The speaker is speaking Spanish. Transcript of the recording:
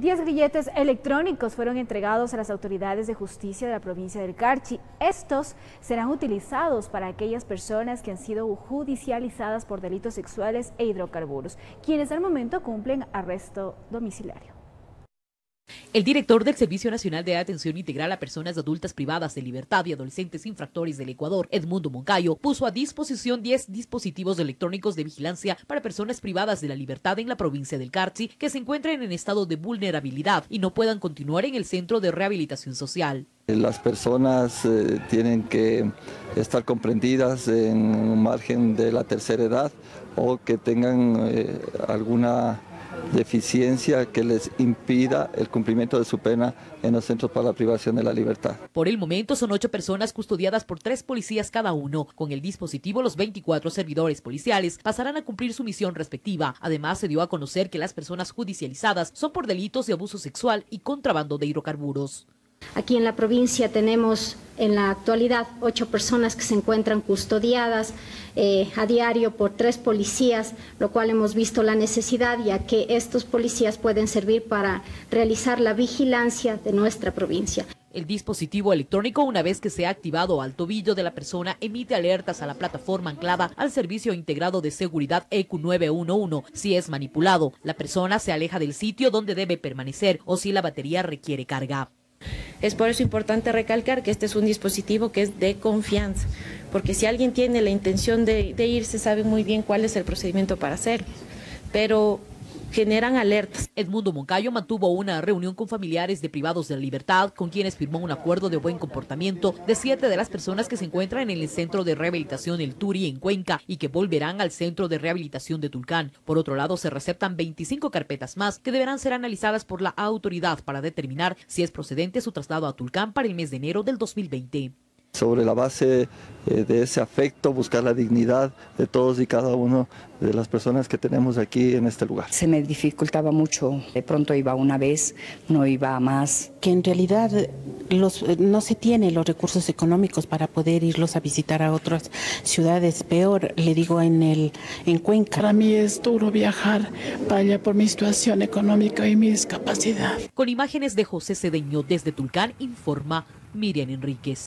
Diez grilletes electrónicos fueron entregados a las autoridades de justicia de la provincia del Carchi. Estos serán utilizados para aquellas personas que han sido judicializadas por delitos sexuales e hidrocarburos, quienes al momento cumplen arresto domiciliario. El director del Servicio Nacional de Atención Integral a Personas Adultas Privadas de Libertad y Adolescentes Infractores del Ecuador, Edmundo Moncayo, puso a disposición 10 dispositivos electrónicos de vigilancia para personas privadas de la libertad en la provincia del Carchi que se encuentren en estado de vulnerabilidad y no puedan continuar en el centro de rehabilitación social. Las personas eh, tienen que estar comprendidas en un margen de la tercera edad o que tengan eh, alguna deficiencia que les impida el cumplimiento de su pena en los centros para la privación de la libertad. Por el momento son ocho personas custodiadas por tres policías cada uno. Con el dispositivo, los 24 servidores policiales pasarán a cumplir su misión respectiva. Además, se dio a conocer que las personas judicializadas son por delitos de abuso sexual y contrabando de hidrocarburos. Aquí en la provincia tenemos en la actualidad ocho personas que se encuentran custodiadas eh, a diario por tres policías, lo cual hemos visto la necesidad ya que estos policías pueden servir para realizar la vigilancia de nuestra provincia. El dispositivo electrónico, una vez que sea activado al tobillo de la persona, emite alertas a la plataforma anclada al Servicio Integrado de Seguridad EQ911. Si es manipulado, la persona se aleja del sitio donde debe permanecer o si la batería requiere carga. Es por eso importante recalcar que este es un dispositivo que es de confianza, porque si alguien tiene la intención de, de irse, sabe muy bien cuál es el procedimiento para hacerlo. Pero generan alertas. Edmundo Moncayo mantuvo una reunión con familiares de privados de libertad, con quienes firmó un acuerdo de buen comportamiento de siete de las personas que se encuentran en el Centro de Rehabilitación El Turi en Cuenca y que volverán al Centro de Rehabilitación de Tulcán. Por otro lado, se receptan 25 carpetas más que deberán ser analizadas por la autoridad para determinar si es procedente su traslado a Tulcán para el mes de enero del 2020 sobre la base eh, de ese afecto, buscar la dignidad de todos y cada uno de las personas que tenemos aquí en este lugar. Se me dificultaba mucho, de pronto iba una vez, no iba más. Que en realidad los, no se tienen los recursos económicos para poder irlos a visitar a otras ciudades, peor, le digo, en, el, en Cuenca. Para mí es duro viajar para allá por mi situación económica y mi discapacidad. Con imágenes de José Cedeño desde Tulcán, informa Miriam Enríquez.